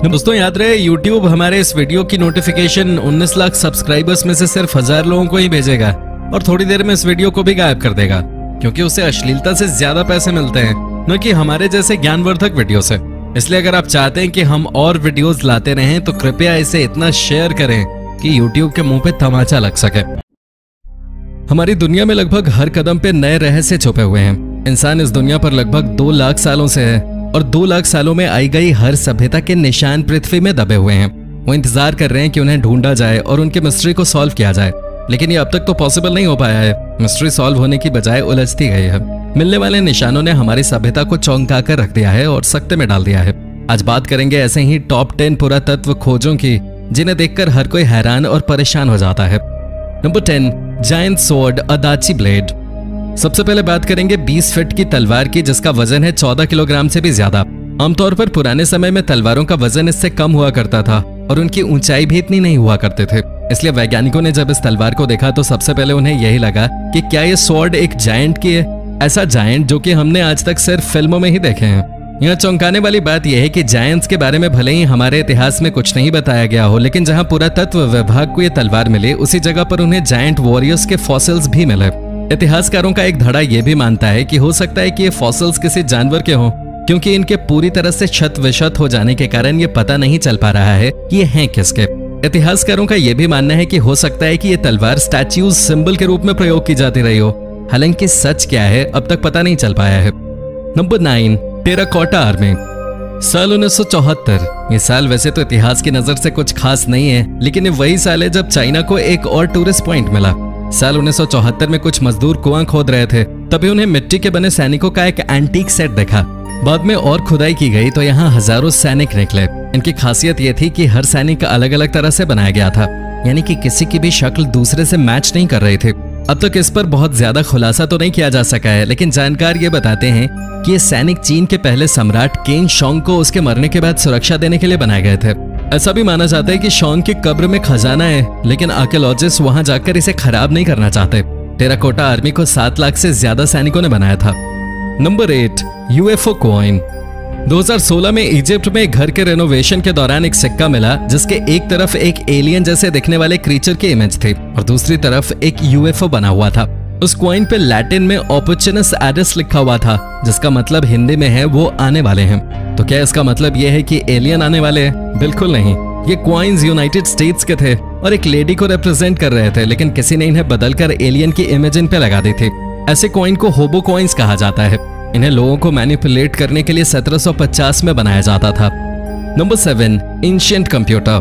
तो दोस्तों, याद रहे, YouTube हमारे इस वीडियो की नोटिफिकेशन 19 लाख सब्सक्राइबर्स में से सिर्फ़ हज़ार लोगों को ही भेजेगा और थोड़ी देर में इस वीडियो को भी गायब कर देगा, क्योंकि उसे अश्लीलता से ज़्यादा पैसे मिलते हैं, न कि हमारे जैसे ज्ञानवर्धक वीडियो से। इसलिए अगर आप चाहते हैं कि हम और वीडियोस लाते रहें तो कृपया इसे इतना शेयर करें कि यूट्यूब के मुँह पे तमाचा लग सके। हमारी दुनिया में लगभग हर कदम पे नए रहस्य छुपे हुए हैं। इंसान इस दुनिया पर लगभग दो लाख सालों से है। और दो लाख सालों में आई गई हर सभ्यता के निशान पृथ्वी में दबे हुए हैं। वो इंतज़ार कर रहे हैं कि उन्हें ढूंढा जाए और उनके मिस्ट्री को सॉल्व किया जाए। लेकिन ये अब तक तो पॉसिबल नहीं हो पाया है। मिस्ट्री सॉल्व होने की बजाय उलझती गई है। मिलने वाले निशानों ने हमारी सभ्यता को चौंका कर रख दिया है और सख्ते में डाल दिया है। आज बात करेंगे ऐसे ही टॉप टेन पुरातत्व खोजों की, जिन्हें देखकर हर कोई हैरान और परेशान हो जाता है। Number ten giant sword Adachi blade सबसे पहले बात करेंगे 20 फीट की तलवार की, जिसका वज़न है 14 किलोग्राम से भी ज़्यादा। आमतौर पर पुराने समय में तलवारों का वज़न इससे कम हुआ करता था और उनकी ऊंचाई भी इतनी नहीं हुआ करते थे। इसलिए वैज्ञानिकों ने जब इस तलवार को देखा तो सबसे पहले उन्हें यही लगा कि क्या ये स्वॉर्ड एक जायंट की है? ऐसा जायंट जो कि हमने आज तक सिर्फ़ फ़िल्मों में ही देखे हैं। यहाँ चौंकाने वाली बात यह है कि जायंट्स के बारे में भले ही हमारे इतिहास में कुछ नहीं बताया गया हो, लेकिन जहाँ पुरातत्व विभाग को ये तलवार मिली, उसी जगह पर उन्हें जायंट वॉरियर्स के फॉसिल्स भी मिले। इतिहासकारों का एक धड़ा यह भी मानता है कि हो सकता है कि ये फॉसिल्स किसी जानवर के हों, क्योंकि इनके पूरी तरह से छत विशत हो जाने के कारण ये पता नहीं चल पा रहा है कि ये हैं किसके। इतिहासकारों का यह भी मानना है कि हो सकता है कि ये तलवार स्टैच्यूज सिंबल के रूप में प्रयोग की जाती रही हो। हालाँकि सच क्या है, अब तक पता नहीं चल पाया है। नंबर नाइन टेराकोटा आर्मी साल उन्नीस ये साल वैसे तो इतिहास की नज़र से कुछ खास नहीं है, लेकिन ये वही साल है जब चाइना को एक और टूरिस्ट पॉइंट मिला। साल 1974 में कुछ मजदूर कुआँ खोद रहे थे, तभी उन्हें मिट्टी के बने सैनिकों का एक एंटीक सेट देखा। बाद में और खुदाई की गई तो यहाँ हज़ारों सैनिक निकले। इनकी खासियत ये थी कि हर सैनिक अलग अलग तरह से बनाया गया था, यानी कि किसी की भी शक्ल दूसरे से मैच नहीं कर रही थी। अब तक तो इस पर बहुत ज़्यादा खुलासा तो नहीं किया जा सका है, लेकिन जानकार ये बताते हैं कि ये सैनिक चीन के पहले सम्राट केन शोंग को उसके मरने के बाद सुरक्षा देने के लिए बनाए गए थे। ऐसा भी माना जाता है कि शॉन की कब्र में खजाना है, लेकिन आर्कियोलॉजिस्ट वहाँ जाकर इसे खराब नहीं करना चाहते। टेराकोटा आर्मी को सात लाख से ज़्यादा सैनिकों ने बनाया था। नंबर एट यूएफओ कॉइन 2016 में इजिप्ट में घर के रेनोवेशन के दौरान एक सिक्का मिला, जिसके एक तरफ़ एक एलियन जैसे दिखने वाले क्रीचर की इमेज थी, और दूसरी तरफ़ एक यूएफओ बना हुआ था। उस क्वाइन पे लैटिन में ऑपरचुनस एडस लिखा हुआ था, जिसका मतलब हिंदी में है, वो आने वाले हैं। तो क्या इसका मतलब ये है कि एलियन आने वाले हैं? बिल्कुल नहीं। ये क्वाइंस यूनाइटेड स्टेट्स के थे और एक लेडी को रिप्रेजेंट कर रहे थे, लेकिन किसी ने इन्हें बदलकर एलियन की इमेज इन पे लगा दी थी। ऐसे क्वाइन को होबो क्वाइंस कहा जाता है। इन्हें लोगों को मैनिपुलेट करने के लिए 1750 में बनाया जाता था। Number seven ancient computer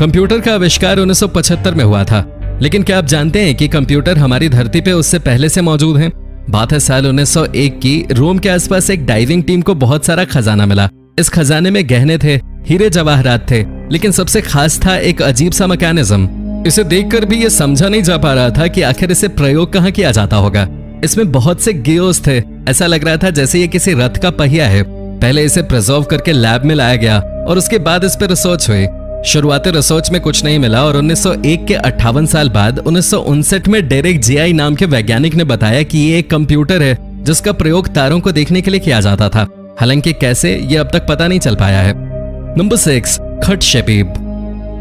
computer का आविष्कार 1975 में हुआ था। लेकिन क्या आप जानते हैं कि कंप्यूटर हमारी धरती पे उससे पहले से मौजूद हैं? बात है साल 1901 की, रोम के आसपास एक डाइविंग टीम को बहुत सारा खजाना मिला। इस खजाने में गहने थे, हीरे जवाहरात थे, लेकिन सबसे खास था एक अजीब सा मैकेनिज्म इसे देखकर भी ये समझा नहीं जा पा रहा था कि आखिर इसे प्रयोग कहाँ किया जाता होगा। इसमें बहुत से गियोस थे, ऐसा लग रहा था जैसे ये किसी रथ का पहिया है। पहले इसे प्रिजर्व करके लैब में लाया गया, और उसके बाद इस पर रिसर्च हुई। शुरुआती रिसर्च में कुछ नहीं मिला और 1901 के अट्ठावन साल बाद उन्नीस सौ उनसठ में डेरेक जेआई नाम के वैज्ञानिक ने बताया कि ये एक कंप्यूटर है, जिसका प्रयोग तारों को देखने के लिए किया जाता था। हालाँकि कैसे, ये अब तक पता नहीं चल पाया है। नंबर सिक्स, खट शेपीब।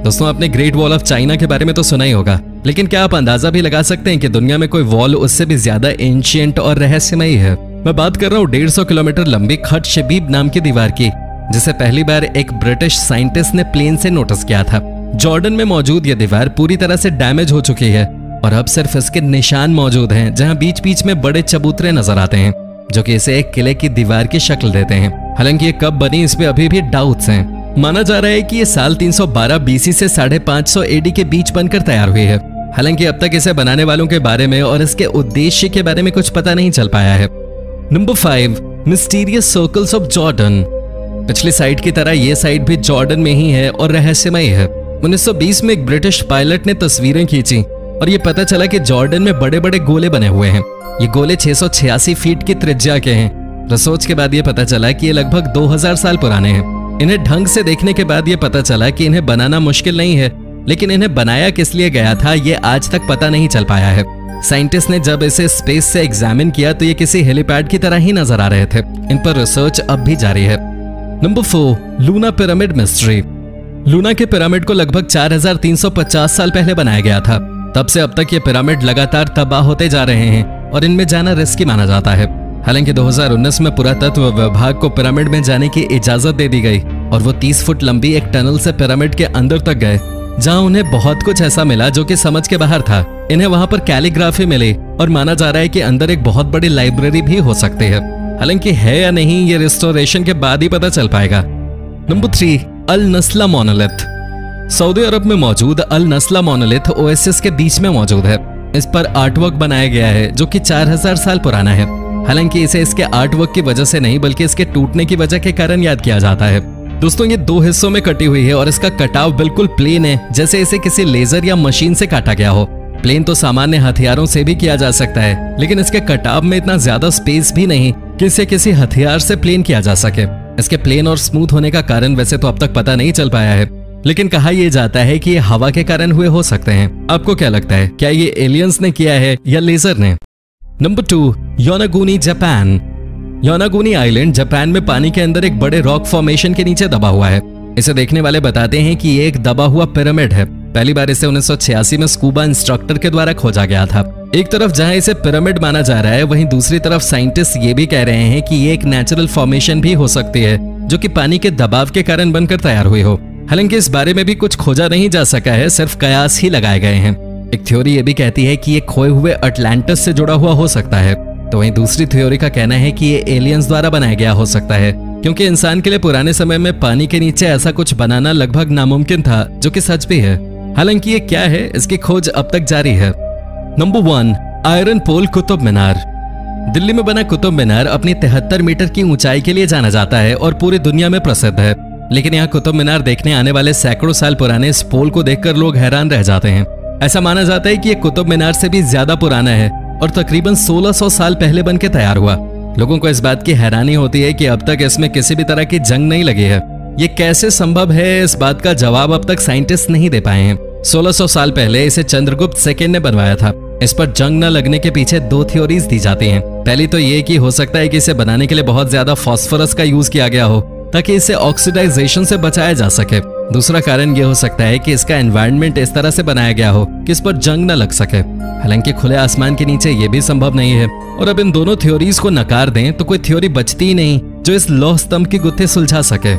दोस्तों, आपने ग्रेट वॉल ऑफ़ चाइना के बारे में तो सुना ही होगा, लेकिन क्या आप अंदाज़ा भी लगा सकते हैं कि दुनिया में कोई वॉल उससे भी ज़्यादा एंशियंट और रहस्यमयी है? मैं बात कर रहा हूँ डेढ़ सौ किलोमीटर लंबी खट शबीब नाम की दीवार की। जिसे पहली बार एक ब्रिटिश साइंटिस्ट ने प्लेन से नोटिस किया था। जॉर्डन में मौजूद यह दीवार पूरी तरह से डैमेज हो चुकी है और अब सिर्फ़ इसके निशान मौजूद हैं, जहाँ बीच बीच में बड़े चबूतरे नज़र आते हैं, जो कि इसे एक किले की दीवार की शक्ल देते हैं। हालाँकि ये कब बनी, इस पे अभी भी डाउट्स हैं। माना जा रहा है कि ये साल 312 बीसी से साढ़े पाँच सौ एडी के बीच बनकर तैयार हुई है। हालाँकि अब तक इसे बनाने वालों के बारे में और इसके उद्देश्य के बारे में कुछ पता नहीं चल पाया है। Number five mysterious circles of Jordan पिछली साइड की तरह ये साइड भी जॉर्डन में ही है और रहस्यमय है। 1920 में एक ब्रिटिश पायलट ने तस्वीरें खींची और ये पता चला कि जॉर्डन में बड़े बड़े गोले बने हुए हैं। ये गोले छह सौ छियासी फीट की त्रिज्या के हैं रिसर्च के बाद ये पता चला कि ये लगभग 2000 साल पुराने हैं। इन्हें ढंग से देखने के बाद ये पता चला कि इन्हें बनाना मुश्किल नहीं है, लेकिन इन्हें बनाया किस लिए गया था ये आज तक पता नहीं चल पाया है। साइंटिस्ट ने जब इसे स्पेस से एग्जामिन किया तो ये किसी हेलीपैड की तरह ही नज़र आ रहे थे। इन पर रिसर्च अब भी जारी है। Number four Luna pyramid mystery Luna के पिरामिड को लगभग 4350 साल पहले बनाया गया था। तब से अब तक ये पिरामिड लगातार तबाह होते जा रहे हैं और इनमें जाना रिस्की माना जाता है। हालाँकि 2019 में पुरातत्व विभाग को पिरामिड में जाने की इजाज़त दे दी गई और वो 30 फुट लंबी एक टनल से पिरामिड के अंदर तक गए, जहाँ उन्हें बहुत कुछ ऐसा मिला जो कि समझ के बाहर था। इन्हें वहाँ पर कैलीग्राफी मिली और माना जा रहा है कि अंदर एक बहुत बड़ी लाइब्रेरी भी हो सकती है। हालाँकि है या नहीं, ये रिस्टोरेशन के बाद ही पता चल पाएगा। Number three Al Naslaa monolith Saudi Arabia में मौजूद अल नस्ला मोनोलिथ ओएसिस के बीच में मौजूद है। इस पर आर्टवर्क बनाया गया है, जो कि 4000 साल पुराना है। हालाँकि इसे इसके आर्टवर्क की वजह से नहीं, बल्कि इसके टूटने की वजह के कारण याद किया जाता है। दोस्तों, ये दो हिस्सों में कटी हुई है और इसका कटाव बिल्कुल प्लेन है, जैसे इसे किसी लेजर या मशीन से काटा गया हो। प्लेन तो सामान्य हथियारों से भी किया जा सकता है, लेकिन इसके कटाव में इतना ज़्यादा स्पेस भी नहीं। कि किसी हथियार से प्लेन किया जा सके। इसके प्लेन और स्मूथ होने का कारण वैसे तो अब तक पता नहीं चल पाया है। लेकिन कहा यह जाता है कि ये हवा के कारण हुए हो सकते हैं। आपको क्या लगता है, क्या ये एलियंस ने किया है या लेजर ने? Number two Yonaguni Japan Yonaguni island Japan में पानी के अंदर एक बड़े रॉक फॉर्मेशन के नीचे दबा हुआ है। इसे देखने वाले बताते हैं कि ये एक दबा हुआ पिरामिड है। पहली बार इसे उन्नीस सौ छियासी में स्कूबा इंस्ट्रक्टर के द्वारा खोजा गया था। एक तरफ़ जहाँ इसे पिरामिड माना जा रहा है, वहीं दूसरी तरफ़ साइंटिस्ट ये भी कह रहे हैं कि ये एक नेचुरल फॉर्मेशन भी हो सकती है, जो कि पानी के दबाव के कारण बनकर तैयार हुई हो। हालाँकि इस बारे में भी कुछ खोजा नहीं जा सका है, सिर्फ़ कयास ही लगाए गए हैं। एक थ्योरी ये भी कहती है कि ये खोए हुए अटलांटिस से जुड़ा हुआ हो सकता है। तो वहीं दूसरी थ्योरी का कहना है कि ये एलियंस द्वारा बनाया गया हो सकता है, क्योंकि इंसान के लिए पुराने समय में पानी के नीचे ऐसा कुछ बनाना लगभग नामुमकिन था, जो कि सच भी है। हालाँकि ये क्या है, इसकी खोज अब तक जारी है। Number one iron pole Qutub Minar Delhi में बना कुतुब मीनार अपनी तिहत्तर मीटर की ऊंचाई के लिए जाना जाता है और पूरी दुनिया में प्रसिद्ध है। लेकिन यहाँ कुतुब मीनार देखने आने वाले सैकड़ों साल पुराने इस पोल को देखकर लोग हैरान रह जाते हैं। ऐसा माना जाता है कि ये कुतुब मीनार से भी ज़्यादा पुराना है और तकरीबन 1600 साल पहले बन के तैयार हुआ। लोगों को इस बात की हैरानी होती है कि अब तक इसमें किसी भी तरह की जंग नहीं लगी है। ये कैसे संभव है? इस बात का जवाब अब तक साइंटिस्ट नहीं दे पाए हैं। 1600 साल पहले इसे चंद्रगुप्त सेकेंड ने बनवाया था। इस पर जंग न लगने के पीछे दो थ्योरीज दी जाती हैं। पहली तो ये कि हो सकता है कि इसे बनाने के लिए बहुत ज़्यादा फॉस्फोरस का यूज़ किया गया हो, ताकि इसे ऑक्सीडाइजेशन से बचाया जा सके। दूसरा कारण ये हो सकता है कि इसका एनवायरनमेंट इस तरह से बनाया गया हो, कि इस पर जंग न लग सके। हालाँकि खुले आसमान के नीचे ये भी संभव नहीं है। और अब इन दोनों थ्योरीज को नकार दें तो कोई थ्योरी बचती ही नहीं, जो इस लौह स्तंभ के गुत्थे सुलझा सके।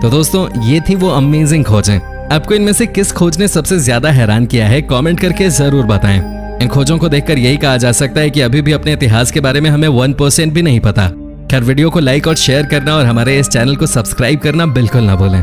तो दोस्तों, ये थी वो अमेजिंग खोजें। आपको इनमें से किस खोज ने सबसे ज़्यादा हैरान किया है? कमेंट करके ज़रूर बताएँ। इन खोजों को देखकर यही कहा जा सकता है कि अभी भी अपने इतिहास के बारे में हमें वन परसेंट भी नहीं पता। खैर, वीडियो को लाइक और शेयर करना और हमारे इस चैनल को सब्सक्राइब करना बिल्कुल ना भूलें।